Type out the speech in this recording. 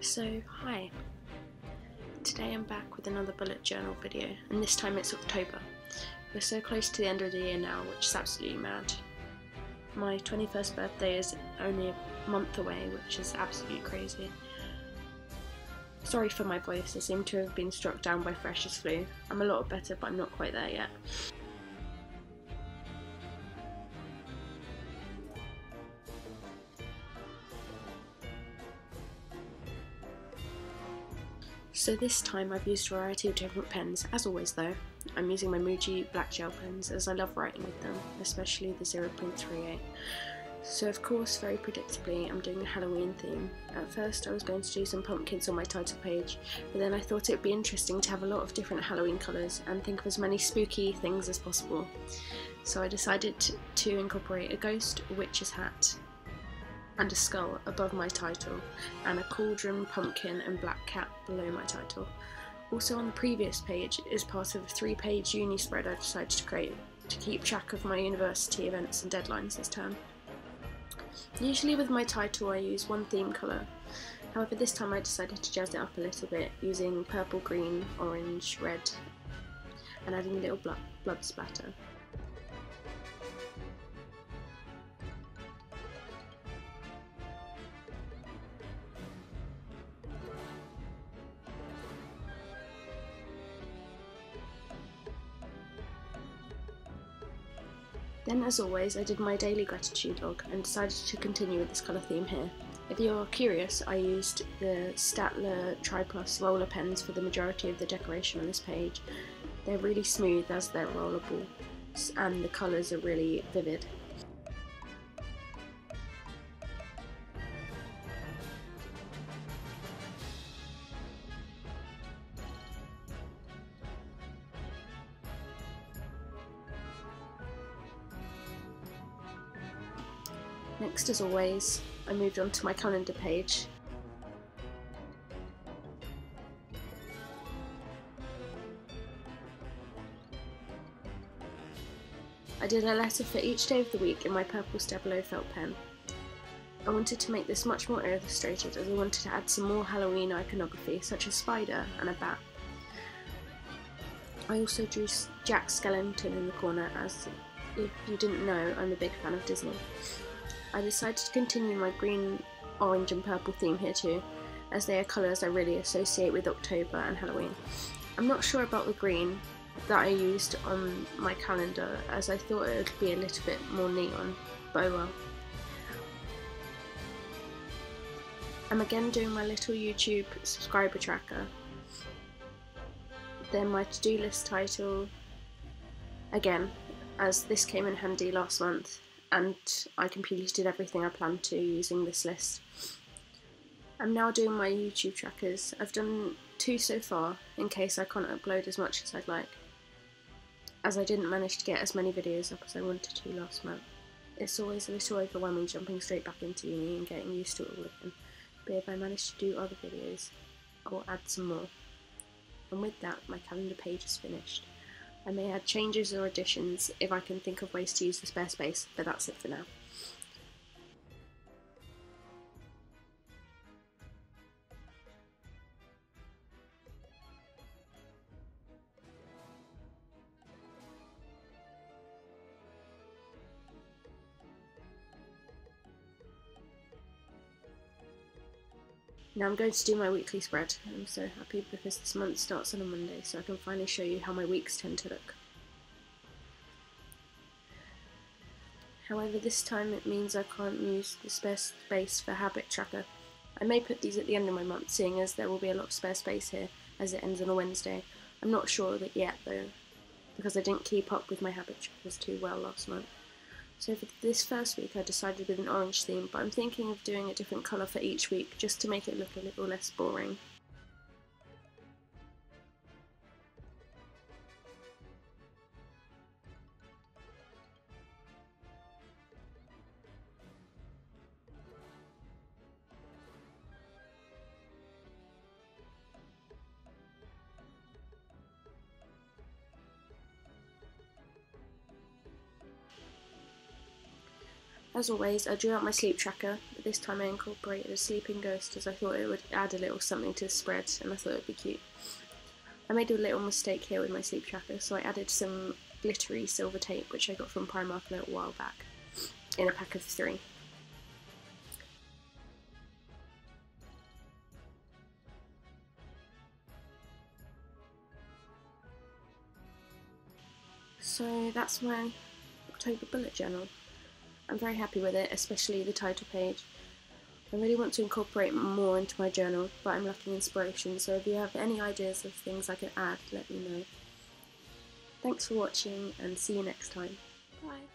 So, hi. Today I'm back with another bullet journal video, and this time it's October. We're so close to the end of the year now, which is absolutely mad. My 21st birthday is only a month away, which is absolutely crazy. Sorry for my voice, I seem to have been struck down by freshers flu. I'm a lot better, but I'm not quite there yet. So this time I've used a variety of different pens, as always though. I'm using my Muji black gel pens as I love writing with them, especially the 0.38. So of course, very predictably, I'm doing a Halloween theme. At first I was going to do some pumpkins on my title page, but then I thought it would be interesting to have a lot of different Halloween colours and think of as many spooky things as possible. So I decided to incorporate a ghost, witch's hat, and a skull above my title, and a cauldron, pumpkin, and black cat below my title. Also on the previous page is part of a three-page uni spread I decided to create to keep track of my university events and deadlines this term. Usually with my title I use one theme colour, however this time I decided to jazz it up a little bit using purple, green, orange, red and adding a little blood, blood splatter. Then, as always, I did my daily gratitude log and decided to continue with this colour theme here. If you're curious, I used the Staedtler Triplus roller pens for the majority of the decoration on this page. They're really smooth as they're rollable, and the colours are really vivid. Next, as always, I moved on to my calendar page. I did a letter for each day of the week in my purple Stabilo felt pen. I wanted to make this much more illustrated as I wanted to add some more Halloween iconography such as a spider and a bat. I also drew Jack Skellington in the corner as if you didn't know I'm a big fan of Disney. I decided to continue my green, orange and purple theme here too, as they are colours I really associate with October and Halloween. I'm not sure about the green that I used on my calendar as I thought it would be a little bit more neon, but oh well. I'm again doing my little YouTube subscriber tracker. Then my to-do list title, again, as this came in handy last month and I completed everything I planned to using this list. I'm now doing my YouTube trackers. I've done two so far, in case I can't upload as much as I'd like, as I didn't manage to get as many videos up as I wanted to last month. It's always a little overwhelming jumping straight back into uni and getting used to it all again, but if I manage to do other videos, I will add some more. And with that, my calendar page is finished. I may add changes or additions if I can think of ways to use the spare space, but that's it for now. Now I'm going to do my weekly spread. I'm so happy because this month starts on a Monday, so I can finally show you how my weeks tend to look. However, this time it means I can't use the spare space for habit tracker. I may put these at the end of my month, seeing as there will be a lot of spare space here, as it ends on a Wednesday. I'm not sure of it yet, though, because I didn't keep up with my habit trackers too well last month. So for this first week I decided with an orange theme, but I'm thinking of doing a different colour for each week just to make it look a little less boring. As always, I drew out my sleep tracker, but this time I incorporated a sleeping ghost as I thought it would add a little something to the spread and I thought it would be cute. I made a little mistake here with my sleep tracker, so I added some glittery silver tape which I got from Primark a little while back in a pack of three. So that's my October bullet journal. I'm very happy with it, especially the title page. I really want to incorporate more into my journal, but I'm lacking inspiration, so if you have any ideas of things I could add, let me know. Thanks for watching, and see you next time. Bye.